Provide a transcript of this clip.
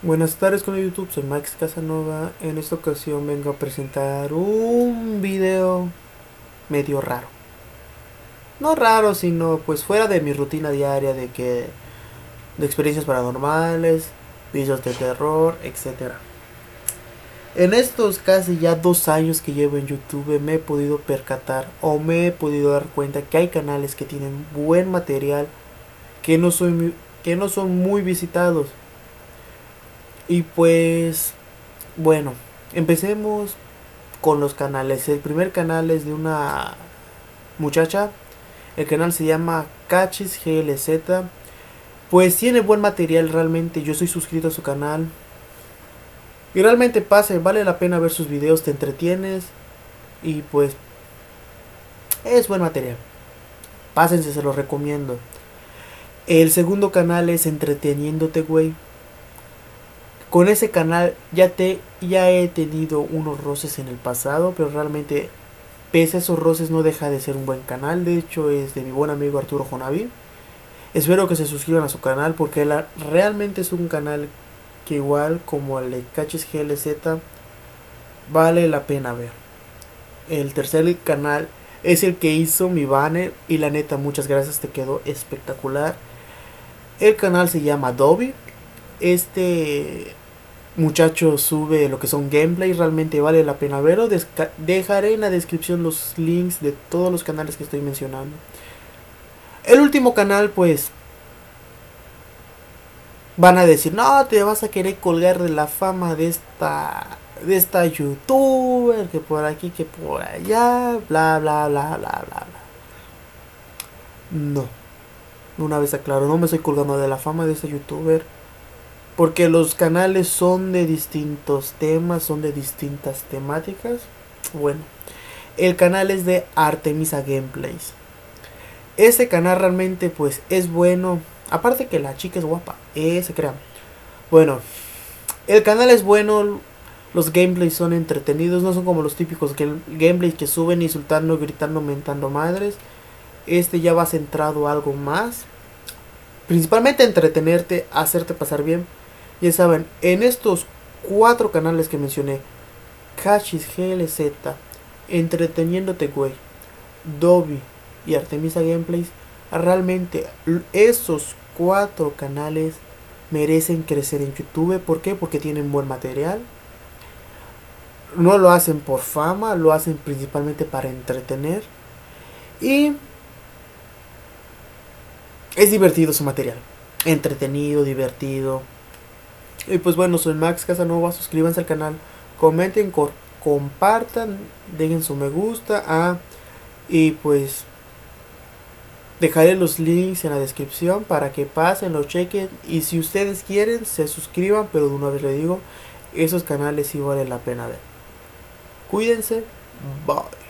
Buenas tardes con YouTube, soy Max Casanova. En esta ocasión vengo a presentar un video medio raro. No raro, sino pues fuera de mi rutina diaria de que de experiencias paranormales, videos de terror, etc. En estos casi ya dos años que llevo en YouTube me he podido percatar o me he podido dar cuenta que hay canales que tienen buen material que no que no son muy visitados y pues, bueno, empecemos con los canales. El primer canal es de una muchacha. El canal se llama Cachis GLZ. Pues tiene buen material realmente. Yo soy suscrito a su canal. Y realmente pase, vale la pena ver sus videos, te entretienes. Y pues es buen material. Pásense, se los recomiendo. El segundo canal es Entreteniéndote, güey. Con ese canal ya te ya he tenido unos roces en el pasado, pero realmente pese a esos roces no deja de ser un buen canal. De hecho es de mi buen amigo Arturo Jonavi. Espero que se suscriban a su canal porque realmente es un canal que igual como el de Caches GLZ vale la pena ver. El tercer canal es el que hizo mi banner y la neta muchas gracias, te quedó espectacular. El canal se llama Dobby. Este muchacho sube lo que son gameplay, realmente vale la pena verlo. dejaré en la descripción los links de todos los canales que estoy mencionando. El último canal, pues, van a decir, no, te vas a querer colgar de la fama de esta, de esta youtuber, que por aquí, que por allá, bla, bla, bla, bla, bla, bla. No. Una vez aclaro, no me estoy colgando de la fama de esta youtuber porque los canales son de distintos temas, son de distintas temáticas. Bueno, el canal es de Artemisa Gameplays. Ese canal realmente pues es bueno. Aparte que la chica es guapa, eh, se crean. Bueno, el canal es bueno. Los gameplays son entretenidos, no son como los típicos gameplays que suben insultando, gritando, mentando madres. Este ya va centrado algo más. Principalmente entretenerte, hacerte pasar bien. Ya saben, en estos cuatro canales que mencioné, Cashis GLZ, Entreteniéndote Güey, Dobby y Artemisa Gameplays, realmente esos cuatro canales merecen crecer en YouTube. ¿Por qué? Porque tienen buen material. No lo hacen por fama, lo hacen principalmente para entretener. Y es divertido su material. Entretenido, divertido. Y pues bueno, soy Max Casanova, suscríbanse al canal, comenten, compartan, dejen su me gusta. Ah, y pues dejaré los links en la descripción para que pasen, lo chequen. Y si ustedes quieren, se suscriban, pero de una vez le digo, esos canales sí vale la pena ver. Cuídense, bye.